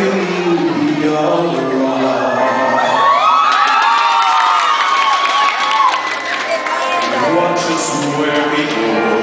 you'll be alright. Watch us where we go.